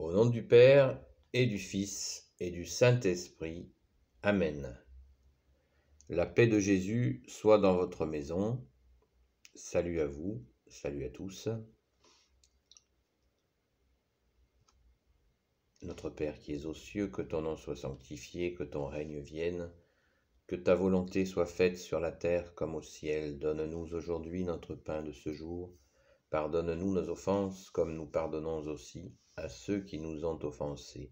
Au nom du Père et du Fils et du Saint-Esprit. Amen. La paix de Jésus soit dans votre maison. Salut à vous, salut à tous. Notre Père qui es aux cieux, que ton nom soit sanctifié, que ton règne vienne, que ta volonté soit faite sur la terre comme au ciel. Donne-nous aujourd'hui notre pain de ce jour. Pardonne-nous nos offenses comme nous pardonnons aussi à ceux qui nous ont offensés.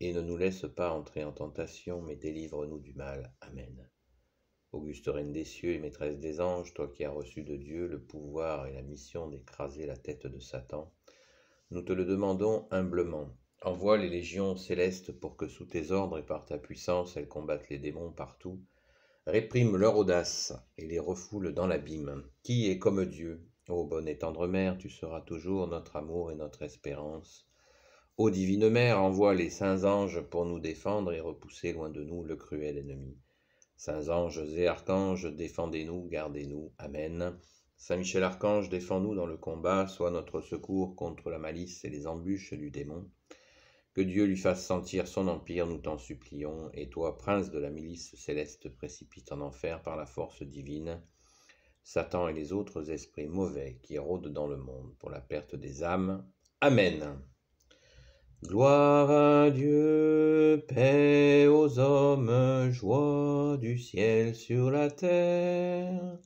Et ne nous laisse pas entrer en tentation, mais délivre-nous du mal. Amen. Auguste Reine des cieux et maîtresse des anges, toi qui as reçu de Dieu le pouvoir et la mission d'écraser la tête de Satan, nous te le demandons humblement. Envoie les légions célestes pour que sous tes ordres et par ta puissance elles combattent les démons partout. Réprime leur audace et les refoule dans l'abîme. Qui est comme Dieu? Ô bonne et tendre mère, tu seras toujours notre amour et notre espérance. Ô divine mère, envoie les saints anges pour nous défendre et repousser loin de nous le cruel ennemi. Saints anges et archanges, défendez-nous, gardez-nous. Amen. Saint Michel Archange, défends-nous dans le combat, sois notre secours contre la malice et les embûches du démon. Que Dieu lui fasse sentir son empire, nous t'en supplions, et toi, prince de la milice céleste, précipite en enfer par la force divine Satan et les autres esprits mauvais qui rôdent dans le monde pour la perte des âmes. Amen. Gloire à Dieu, paix aux hommes, joie du ciel sur la terre.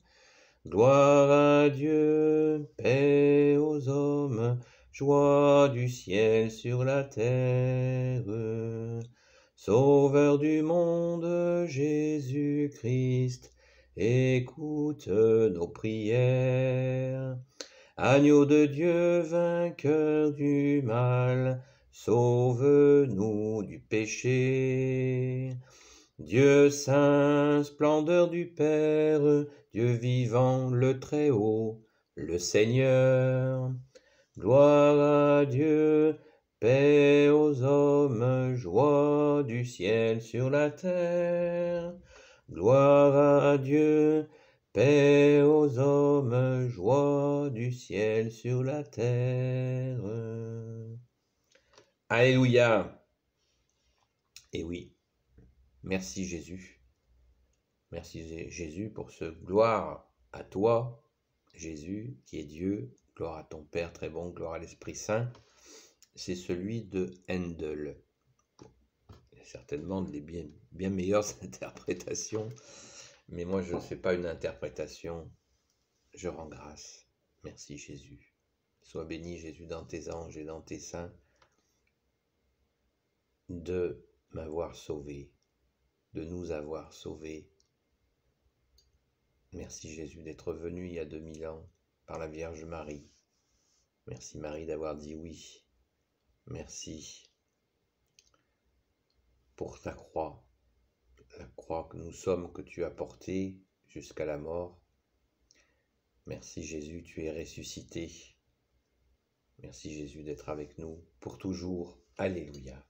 Gloire à Dieu, paix aux hommes, joie du ciel sur la terre. Sauveur du monde, Jésus-Christ, écoute nos prières. Agneau de Dieu, vainqueur du mal, sauve-nous du péché. Dieu saint, splendeur du Père, Dieu vivant, le Très-Haut, le Seigneur. Gloire à Dieu, paix aux hommes, joie du ciel sur la terre. Gloire à Dieu, paix aux hommes, joie du ciel sur la terre. Alléluia. Et oui, merci Jésus. Merci Jésus pour ce gloire à toi, Jésus, qui est Dieu. Gloire à ton Père très bon, gloire à l'Esprit Saint. C'est celui de Handel certainement des bien, bien meilleures interprétations, mais moi je ne fais pas une interprétation, je rends grâce. Merci Jésus. Sois béni Jésus dans tes anges et dans tes saints de m'avoir sauvé, de nous avoir sauvés. Merci Jésus d'être venu il y a 2000 ans par la Vierge Marie. Merci Marie d'avoir dit oui. Merci pour ta croix, la croix que nous sommes, que tu as portée jusqu'à la mort. Merci Jésus, tu es ressuscité. Merci Jésus d'être avec nous pour toujours. Alléluia.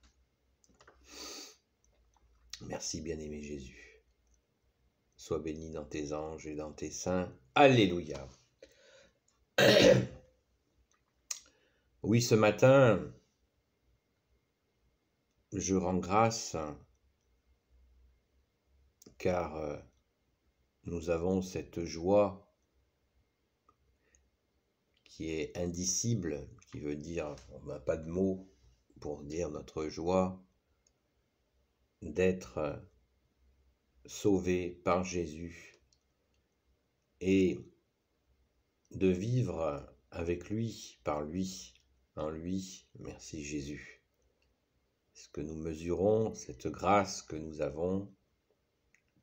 Merci bien-aimé Jésus. Sois béni dans tes anges et dans tes saints. Alléluia. Oui, ce matin, je rends grâce car euh, nous avons cette joie qui est indicible, qui veut dire, on n'a pas de mots pour dire notre joie d'être sauvé par Jésus et de vivre avec lui, par lui, en lui. Merci Jésus. Est-ce que nous mesurons cette grâce que nous avons?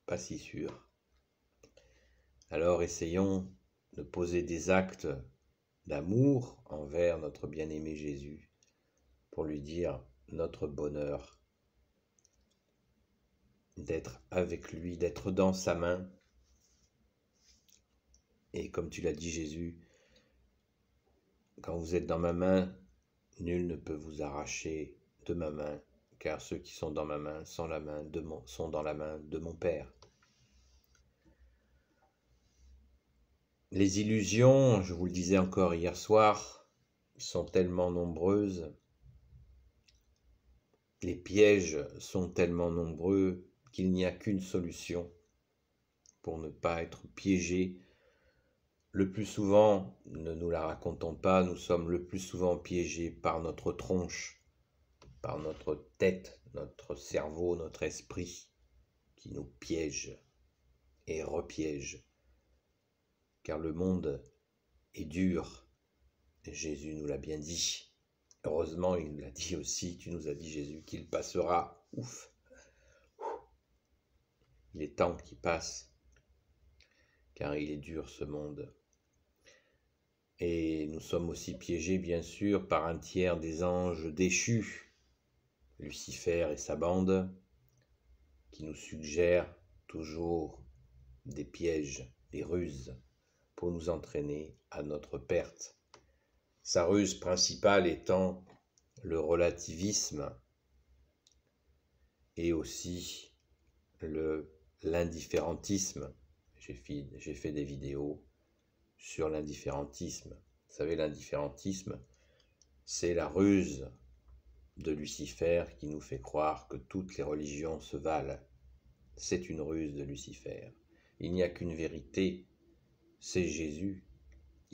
Pas si sûr. Alors essayons de poser des actes d'amour envers notre bien-aimé Jésus pour lui dire notre bonheur d'être avec lui, d'être dans sa main. Et comme tu l'as dit Jésus, quand vous êtes dans ma main, nul ne peut vous arracher de ma main, car ceux qui sont dans ma main sont, dans la main de mon Père. Les illusions, je vous le disais encore hier soir, sont tellement nombreuses les pièges sont tellement nombreux qu'il n'y a qu'une solution pour ne pas être piégé. Le plus souvent, ne nous la racontons pas, nous sommes le plus souvent piégés par notre tronche, par notre tête, notre cerveau, notre esprit, qui nous piège et repiège. Car le monde est dur, Jésus nous l'a bien dit. Heureusement, il nous l'a dit aussi, tu nous as dit Jésus, qu'il passera. Ouf. Il est temps qu'il passe, car il est dur ce monde. Et nous sommes aussi piégés, bien sûr, par un tiers des anges déchus, Lucifer et sa bande, qui nous suggèrent toujours des pièges, des ruses, pour nous entraîner à notre perte sa ruse principale étant le relativisme et aussi l'indifférentisme. J'ai fait, fait des vidéos sur l'indifférentisme. Vous savez, l'indifférentisme, c'est la ruse de Lucifer qui nous fait croire que toutes les religions se valent. C'est une ruse de Lucifer. Il n'y a qu'une vérité, c'est Jésus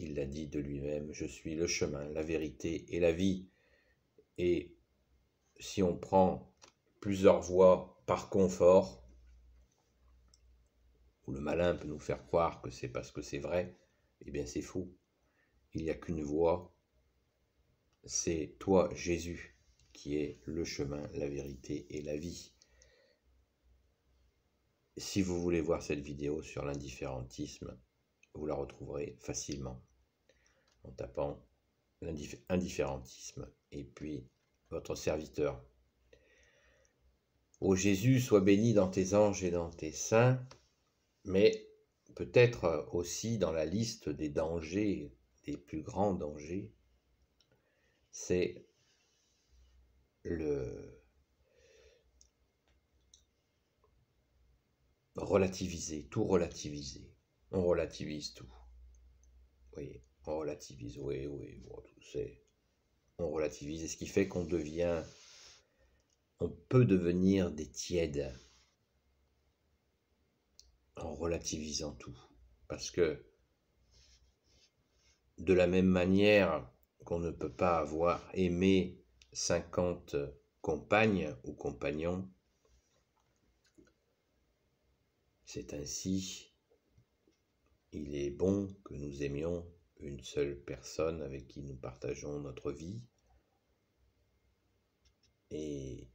il l'a dit de lui-même, je suis le chemin, la vérité et la vie. Et si on prend plusieurs voies par confort, le malin peut nous faire croire que c'est parce que c'est vrai, eh bien c'est faux. Il n'y a qu'une voie, c'est toi Jésus qui est le chemin, la vérité et la vie. Si vous voulez voir cette vidéo sur l'indifférentisme, vous la retrouverez facilement en tapant indifférentisme et puis votre serviteur. Ô Jésus, sois béni dans tes anges et dans tes saints, mais peut-être aussi dans la liste des dangers, des plus grands dangers, c'est le relativiser, tout relativiser. On relativise tout. Vous voyez, on relativise, oui, oui, bon, c'est. On relativise, et ce qui fait qu'on devient. On peut devenir des tièdes en relativisant tout. Parce que de la même manière qu'on ne peut pas avoir aimé 50 compagnes ou compagnons, c'est ainsi, il est bon que nous aimions une seule personne avec qui nous partageons notre vie. Et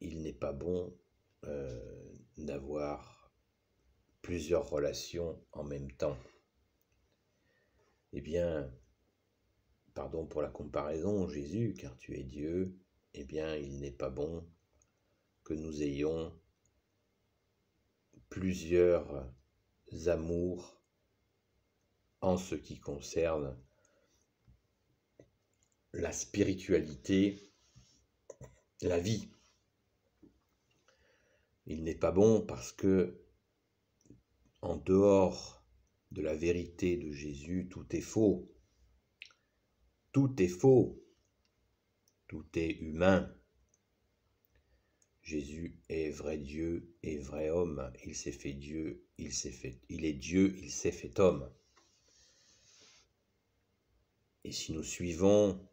il n'est pas bon euh, d'avoir plusieurs relations en même temps. Eh bien, pardon pour la comparaison, Jésus, car tu es Dieu, eh bien, il n'est pas bon que nous ayons plusieurs amours en ce qui concerne la spiritualité, la vie. Il n'est pas bon parce que en dehors de la vérité de Jésus, tout est faux. Tout est faux. Tout est humain. Jésus est vrai Dieu et vrai homme. Il s'est fait Dieu, il s'est fait, il est Dieu, il s'est fait homme. Et si nous suivons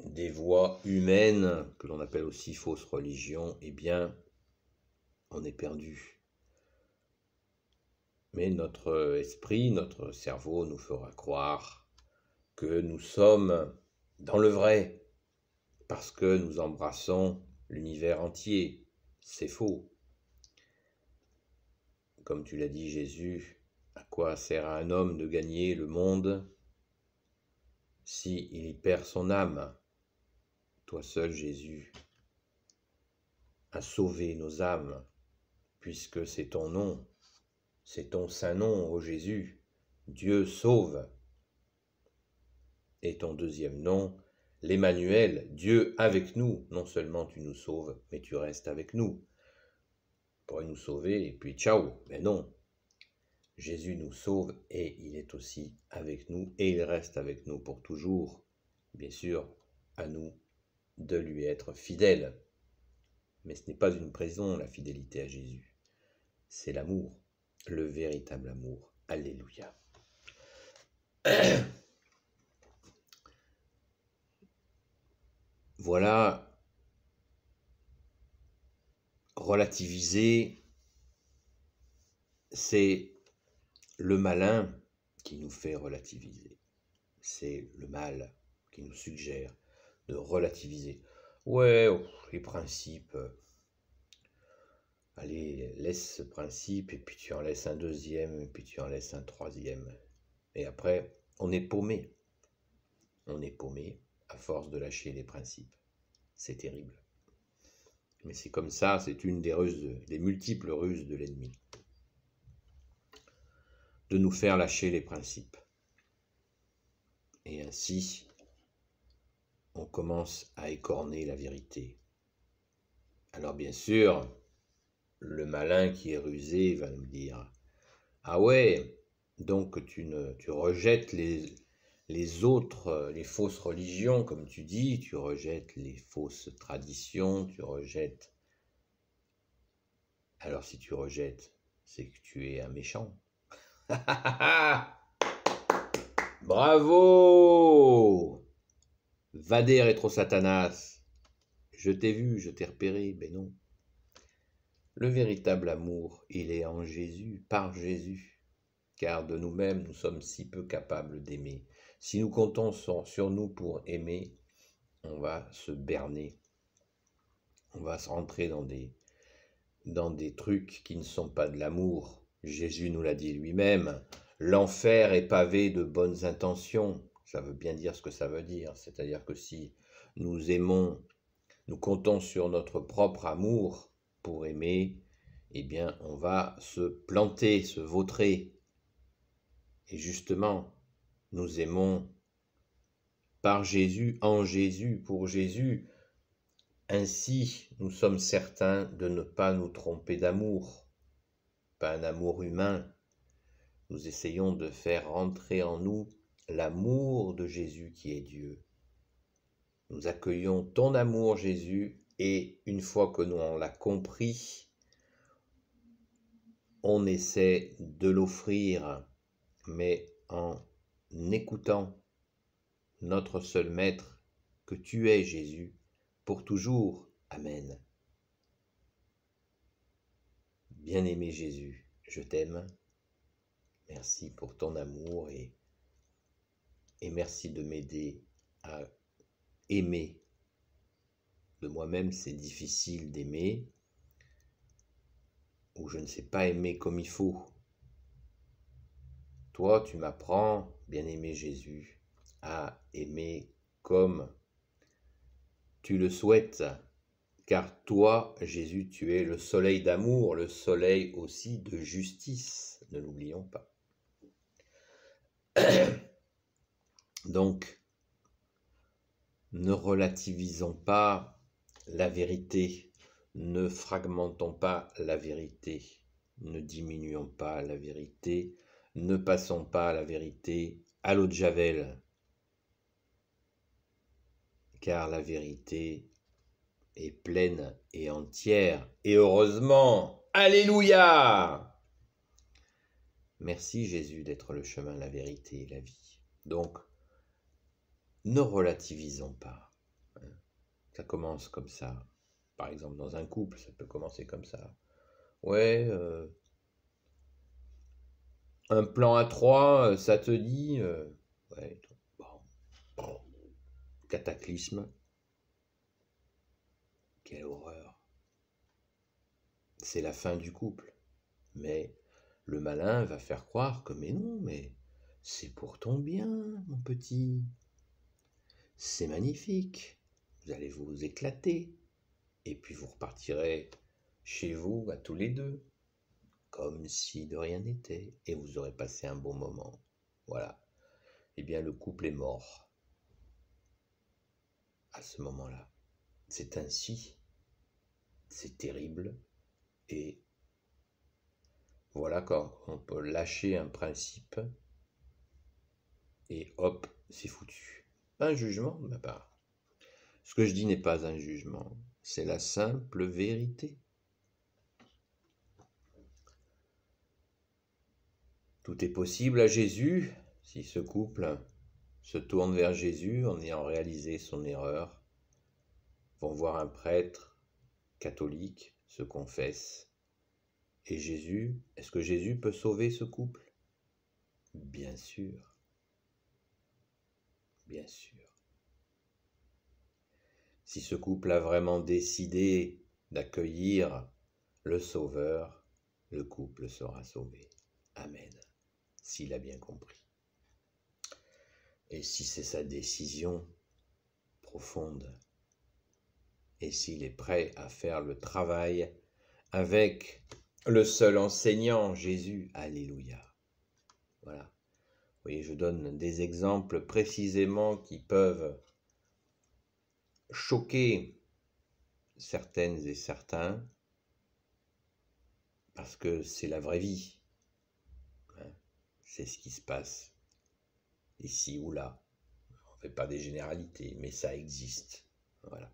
des voies humaines, que l'on appelle aussi fausses religions, eh bien, on est perdu. Mais notre esprit, notre cerveau nous fera croire que nous sommes dans le vrai, parce que nous embrassons l'univers entier. C'est faux. Comme tu l'as dit Jésus, à quoi sert un homme de gagner le monde si il y perd son âme? Seul, Jésus, as sauvé nos âmes, puisque c'est ton nom, c'est ton saint nom, ô Jésus, Dieu sauve. Et ton deuxième nom, l'Emmanuel, Dieu avec nous. Non seulement tu nous sauves, mais tu restes avec nous. Pour nous sauver et puis ciao. Mais non, Jésus nous sauve et il est aussi avec nous et il reste avec nous pour toujours. Bien sûr, à nous de lui être fidèles. Mais ce n'est pas une prison, la fidélité à Jésus. C'est l'amour, le véritable amour. Alléluia. Voilà, relativiser, c'est le malin qui nous fait relativiser. C'est le mal qui nous suggère de relativiser. Ouais, les principes. Euh, allez, laisse ce principe et puis tu en laisses un deuxième et puis tu en laisses un troisième. Et après, on est paumé. On est paumé à force de lâcher les principes. C'est terrible. Mais c'est comme ça, c'est une des ruses, des multiples ruses de l'ennemi. De nous faire lâcher les principes. Et ainsi, on commence à écorner la vérité. Alors bien sûr, le malin qui est rusé va nous dire Ah ouais, donc tu, ne, tu rejettes les, les autres, les fausses religions, comme tu dis, tu rejettes les fausses traditions, tu rejettes. Alors si tu rejettes, c'est que tu es un méchant. Bravo Vader rétro Satanas. Je t'ai vu, je t'ai repéré, mais non. Le véritable amour, il est en Jésus, par Jésus, car de nous-mêmes, nous sommes si peu capables d'aimer. Si nous comptons sur nous pour aimer, on va se berner. On va se rentrer dans des, dans des trucs qui ne sont pas de l'amour. Jésus nous l'a dit lui-même. L'enfer est pavé de bonnes intentions. Ça veut bien dire ce que ça veut dire. C'est-à-dire que si nous aimons, nous comptons sur notre propre amour pour aimer, eh bien, on va se planter, se vautrer. Et justement, nous aimons par Jésus, en Jésus, pour Jésus. Ainsi, nous sommes certains de ne pas nous tromper d'amour, pas un amour humain. Nous essayons de faire rentrer en nous l'amour de Jésus qui est Dieu. Nous accueillons ton amour Jésus et une fois que nous l'a compris, on essaie de l'offrir, mais en écoutant notre seul Maître, que tu es Jésus, pour toujours. Amen. Bien-aimé Jésus, je t'aime. Merci pour ton amour et et merci de m'aider à aimer. De moi-même, c'est difficile d'aimer, ou je ne sais pas aimer comme il faut. Toi, tu m'apprends, bien-aimé Jésus, à aimer comme tu le souhaites, car toi, Jésus, tu es le soleil d'amour, le soleil aussi de justice, ne l'oublions pas. Donc, ne relativisons pas la vérité, ne fragmentons pas la vérité, ne diminuons pas la vérité, ne passons pas la vérité à l'eau de Javel, car la vérité est pleine et entière, et heureusement, Alléluia Merci Jésus d'être le chemin, la vérité et la vie. Donc, ne relativisons pas. Ça commence comme ça. Par exemple, dans un couple, ça peut commencer comme ça. Ouais, euh, un plan à trois, euh, ça te dit. Euh, ouais, bon, Cataclysme. Quelle horreur. C'est la fin du couple. Mais le malin va faire croire que, mais non, mais c'est pour ton bien, mon petit. C'est magnifique. Vous allez vous éclater. Et puis vous repartirez chez vous à tous les deux, comme si de rien n'était, et vous aurez passé un bon moment. Voilà. Eh bien, le couple est mort à ce moment-là. C'est ainsi. C'est terrible. Et voilà quand on peut lâcher un principe et hop, c'est foutu un jugement de ma part. Ce que je dis n'est pas un jugement, c'est la simple vérité. Tout est possible à Jésus si ce couple se tourne vers Jésus en ayant réalisé son erreur, vont voir un prêtre catholique, se confesse. Et Jésus, est-ce que Jésus peut sauver ce couple? Bien sûr. Bien sûr. Si ce couple a vraiment décidé d'accueillir le Sauveur, le couple sera sauvé. Amen s'il a bien compris. Et si c'est sa décision profonde, et s'il est prêt à faire le travail avec le seul enseignant, Jésus, Alléluia. Voilà. Je donne des exemples précisément qui peuvent choquer certaines et certains, parce que c'est la vraie vie c'est ce qui se passe ici ou là. On ne fait pas des généralités, mais ça existe. Voilà.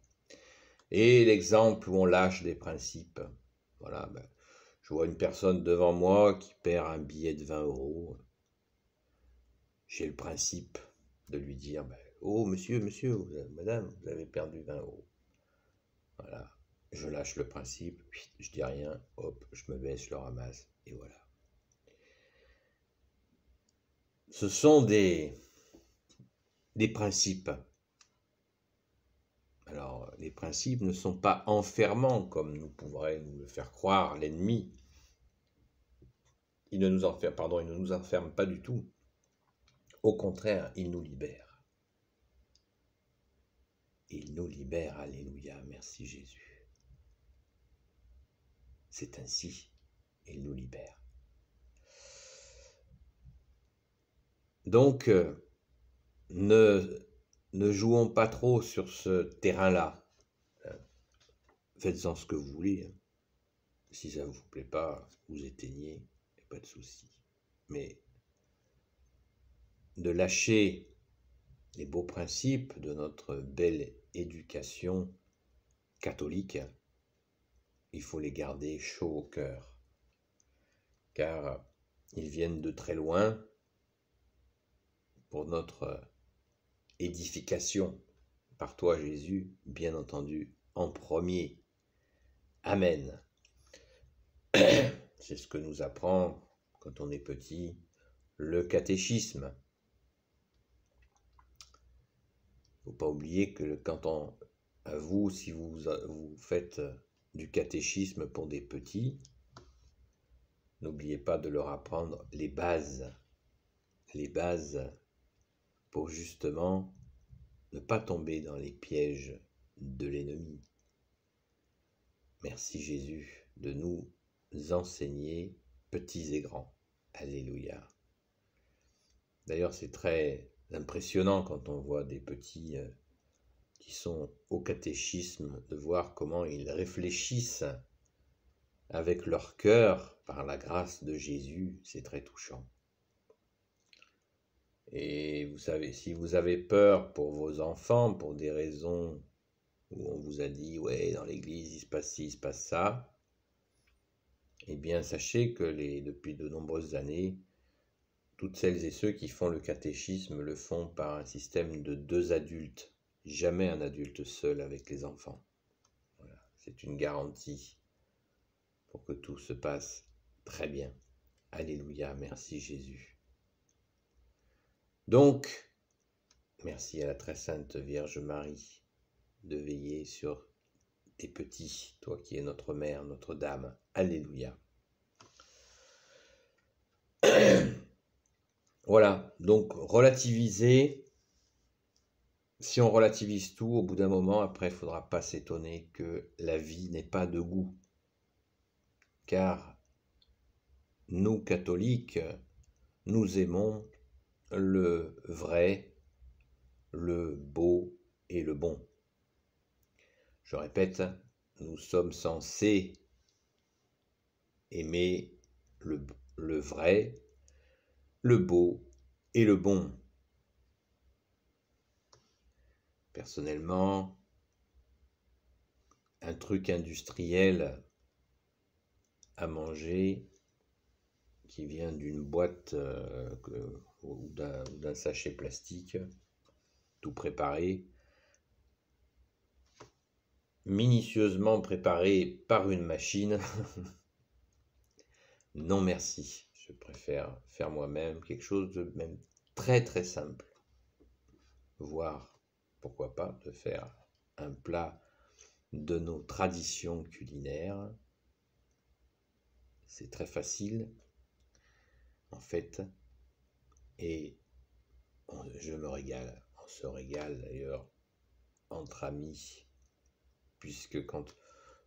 Et l'exemple où on lâche des principes. Voilà, ben, je vois une personne devant moi qui perd un billet de 20 euros. J'ai le principe de lui dire ben, Oh, monsieur, monsieur, madame, vous avez perdu 20 euros. Voilà. Je lâche le principe, je dis rien, hop, je me baisse, je le ramasse, et voilà. ce sont des, principes. Alors, les principes ne sont pas enfermants comme nous pourrait nous le faire croire l'ennemi. Il ne nous enferme, pardon, il ne nous enferme pas du tout. Au contraire, il nous libère. Il nous libère, alléluia, merci Jésus. C'est ainsi, il nous libère. Donc, euh, ne, jouons pas trop sur ce terrain-là. Euh, faites-en ce que vous voulez. Hein. Si ça ne vous plaît pas, vous éteignez, pas de souci. Mais de lâcher les beaux principes de notre belle éducation catholique, il faut les garder chauds au cœur, car ils viennent de très loin, pour notre édification par toi Jésus, bien entendu, en premier. Amen. C'est ce que nous apprend, quand on est petit, le catéchisme. Il ne faut pas oublier que quand on, à vous, si vous, vous faites du catéchisme pour des petits, n'oubliez pas de leur apprendre les bases, les bases pour justement ne pas tomber dans les pièges de l'ennemi. Merci Jésus de nous enseigner, petits et grands. Alléluia. D'ailleurs, c'est très impressionnant quand on voit des petits euh, qui sont au catéchisme, de voir comment ils réfléchissent avec leur cœur par la grâce de Jésus. C'est très touchant. Et vous savez, si vous avez peur pour vos enfants, pour des raisons où on vous a dit, ouais, dans l'église, il se passe ci, il se passe ça, eh bien, sachez que depuis de nombreuses années, toutes celles et ceux qui font le catéchisme le font par un système de deux adultes, jamais un adulte seul avec les enfants. Voilà, c'est une garantie pour que tout se passe très bien. Alléluia, merci Jésus. Donc, merci à la très sainte Vierge Marie de veiller sur tes petits, toi qui es notre mère, notre dame. Alléluia. Voilà, donc relativiser. Si on relativise tout, au bout d'un moment, après, il ne faudra pas s'étonner que la vie n'est pas de goût. Car nous, catholiques, nous aimons le vrai, le beau et le bon. Je répète, nous sommes censés aimer le, le vrai, le beau et le bon. Personnellement, un truc industriel à manger qui vient d'une boîte euh, ou d'un sachet plastique tout préparé, minutieusement préparé par une machine. non merci, je préfère faire moi-même quelque chose de même très très simple. Voire, pourquoi pas, de faire un plat de nos traditions culinaires. C'est très facile, en fait, et je me régale. On se régale d'ailleurs entre amis, puisque quand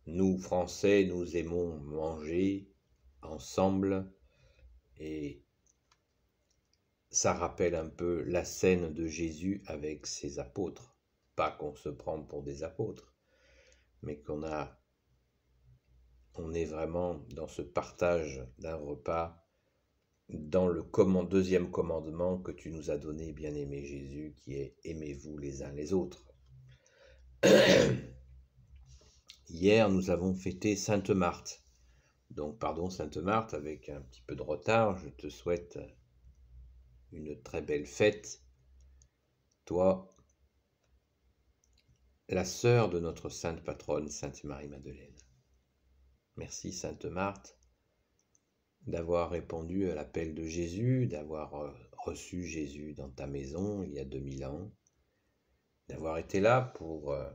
nous, Français, nous aimons manger ensemble, et ça rappelle un peu la scène de Jésus avec ses apôtres. Pas qu'on se prend pour des apôtres, mais qu'on a, on est vraiment dans ce partage d'un repas, dans le deuxième commandement que tu nous as donné, bien-aimé Jésus, qui est aimez-vous les uns les autres. Hier, nous avons fêté Sainte Marthe. Donc, pardon, Sainte Marthe, avec un petit peu de retard, je te souhaite une très belle fête. Toi, la sœur de notre sainte patronne, Sainte Marie-Madeleine. Merci, Sainte Marthe, d'avoir répondu à l'appel de Jésus, d'avoir euh, reçu Jésus dans ta maison il y a 2000 ans, d'avoir été là pour euh,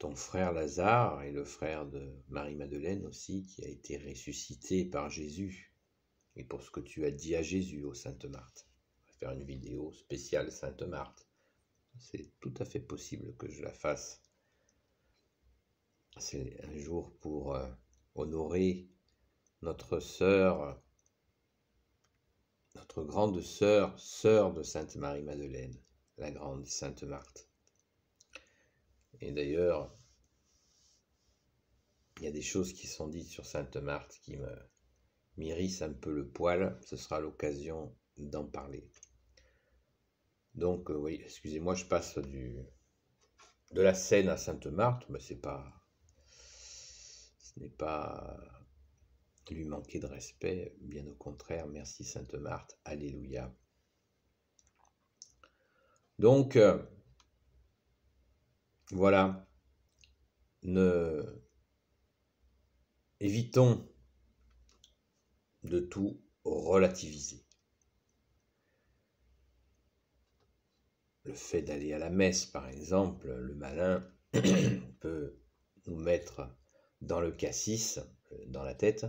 ton frère Lazare et le frère de Marie-Madeleine aussi, qui a été ressuscité par Jésus, et pour ce que tu as dit à Jésus, au Sainte Marthe. On va faire une vidéo spéciale Sainte Marthe c'est tout à fait possible que je la fasse. C'est un jour pour euh, honorer notre sœur, notre grande sœur, sœur de Sainte Marie-Madeleine, la grande Sainte Marthe. Et d'ailleurs, il y a des choses qui sont dites sur Sainte Marthe qui me m'irrissent un peu le poil. Ce sera l'occasion d'en parler. Donc, euh, oui, excusez-moi, je passe du, de la Seine à Sainte-Marthe, mais c'est pas. Ce n'est pas lui manquer de respect, bien au contraire, merci Sainte-Marthe, Alléluia. Donc, euh, voilà, ne évitons de tout relativiser. le fait d'aller à la messe, par exemple, le malin peut nous mettre dans le cassis, euh, dans la tête.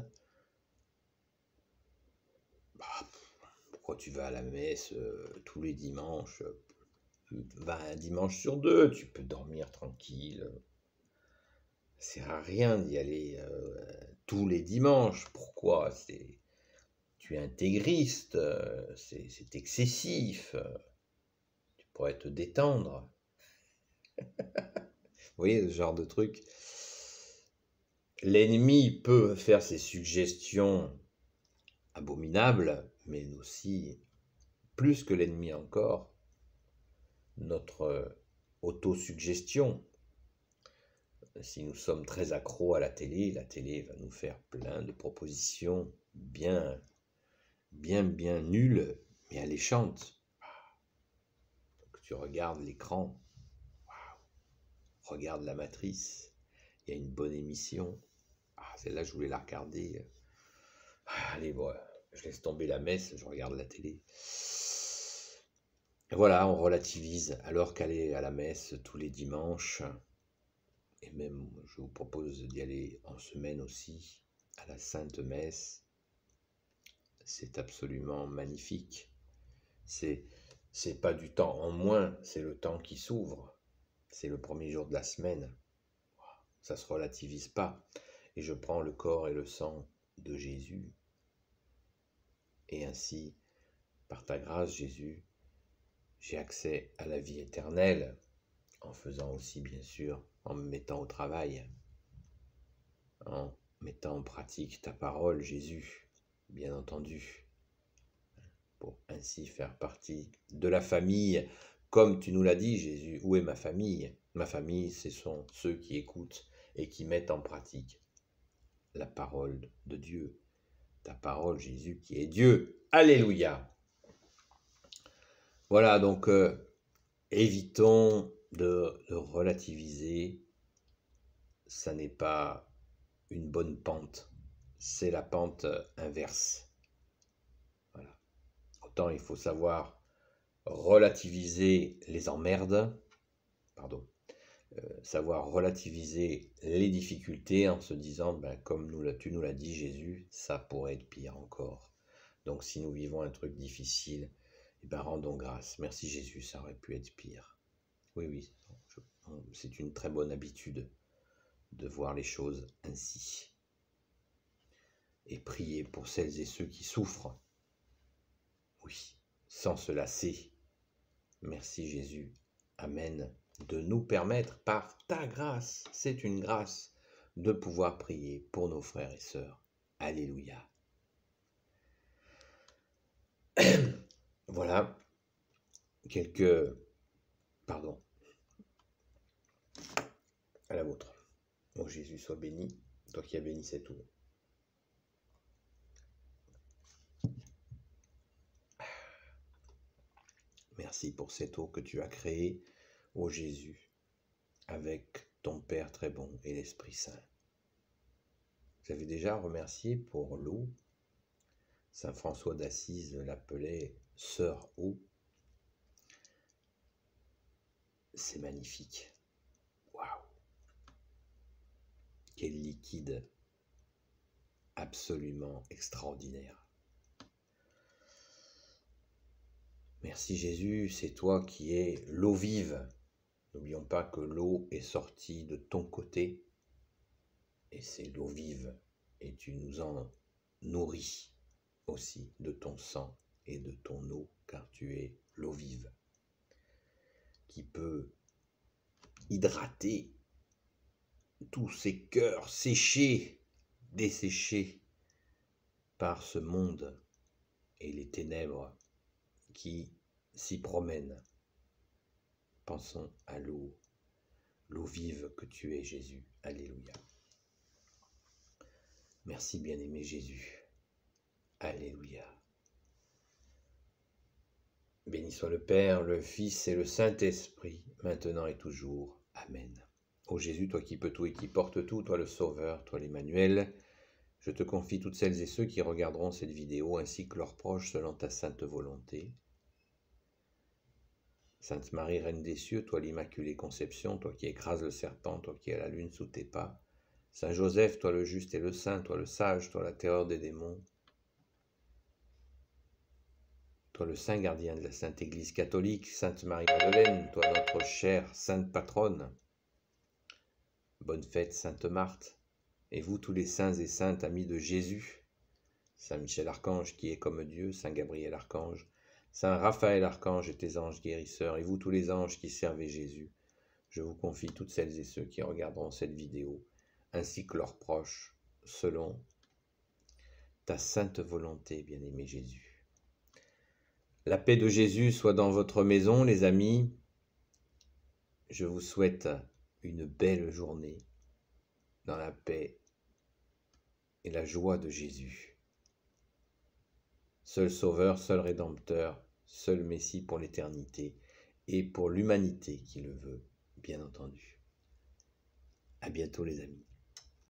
Bah, pourquoi tu vas à la messe euh, tous les dimanches Va un dimanche sur deux, tu peux dormir tranquille. Ça sert à rien d'y aller euh, tous les dimanches. Pourquoi? C'est tu es intégriste, c'est excessif pourrait te détendre. Vous voyez, ce genre de truc? L'ennemi peut faire ses suggestions abominables, mais aussi, plus que l'ennemi encore, notre autosuggestion. Si nous sommes très accros à la télé, la télé va nous faire plein de propositions bien, bien, bien nulles, mais alléchantes tu regardes l'écran, regarde la matrice, il y a une bonne émission. Ah, celle-là, je voulais la regarder. Ah, allez, bon, je laisse tomber la messe, je regarde la télé. Voilà, on relativise alors qu'aller à la messe tous les dimanches, et même je vous propose d'y aller en semaine aussi, à la Sainte Messe, c'est absolument magnifique. C'est c'est pas du temps en moins, c'est le temps qui s'ouvre. C'est le premier jour de la semaine. Ça se relativise pas. Et je prends le corps et le sang de Jésus. Et ainsi, par ta grâce, Jésus, j'ai accès à la vie éternelle, en faisant aussi, bien sûr, en me mettant au travail, en mettant en pratique ta parole, Jésus, bien entendu pour ainsi faire partie de la famille comme tu nous l'as dit, Jésus, où est ma famille? Ma famille, ce sont ceux qui écoutent et qui mettent en pratique la parole de Dieu. Ta parole, Jésus, qui est Dieu. Alléluia. Voilà, donc euh, évitons de, relativiser. Ça n'est pas une bonne pente, c'est la pente inverse. Voilà. Autant il faut savoir relativiser les emmerdes, pardon, euh, savoir relativiser les difficultés en se disant, ben, comme nous, tu nous l'as dit Jésus, ça pourrait être pire encore. Donc si nous vivons un truc difficile, eh ben, rendons grâce. Merci Jésus, ça aurait pu être pire. Oui, oui, c'est une très bonne habitude de voir les choses ainsi. Et prier pour celles et ceux qui souffrent. Oui, sans se lasser. Merci Jésus. Amen. De nous permettre par ta grâce, c'est une grâce, de pouvoir prier pour nos frères et sœurs. Alléluia. Voilà quelques... Pardon. À la vôtre. Mon Jésus soit béni, toi qui as béni cette eau. Merci pour cette eau que tu as créée, ô Jésus, avec ton Père très bon et l'Esprit Saint. J'avais déjà remercié pour l'eau. Saint François d'Assise l'appelait sœur eau. C'est magnifique. Waouh! Quel liquide absolument extraordinaire. Merci Jésus, c'est toi qui es l'eau vive. N'oublions pas que l'eau est sortie de ton côté et c'est l'eau vive et tu nous en nourris aussi de ton sang et de ton eau, car tu es l'eau vive, qui peut hydrater tous ces cœurs séchés, desséchés par ce monde et les ténèbres qui s'y promènent. Pensons à l'eau, l'eau vive que tu es Jésus. Alléluia. Merci bien-aimé Jésus. Alléluia. Béni soit le Père, le Fils et le Saint-Esprit, maintenant et toujours. Amen. Ô Jésus, toi qui peux tout et qui portes tout, toi le Sauveur, toi l'Emmanuel, je te confie toutes celles et ceux qui regarderont cette vidéo ainsi que leurs proches selon ta sainte volonté. Sainte Marie, Reine des cieux, toi l'Immaculée Conception, toi qui écrases le serpent, toi qui as la lune sous tes pas. Saint Joseph, toi le juste et le saint, toi le sage, toi la terreur des démons. Toi le saint gardien de la Sainte Église catholique, Sainte Marie-Madeleine, toi notre chère Sainte Patronne. Bonne fête, Sainte Marthe, et vous tous les saints et saintes amis de Jésus, Saint Michel Archange qui est comme Dieu, Saint Gabriel Archange, Saint Raphaël Archange et tes anges guérisseurs, et vous tous les anges qui servez Jésus, je vous confie toutes celles et ceux qui regarderont cette vidéo, ainsi que leurs proches, selon ta sainte volonté, bien-aimé Jésus. La paix de Jésus soit dans votre maison, les amis. Je vous souhaite une belle journée dans la paix et la joie de Jésus. Seul Sauveur, seul Rédempteur, seul Messie pour l'éternité et pour l'humanité qui le veut, bien entendu. À bientôt les amis.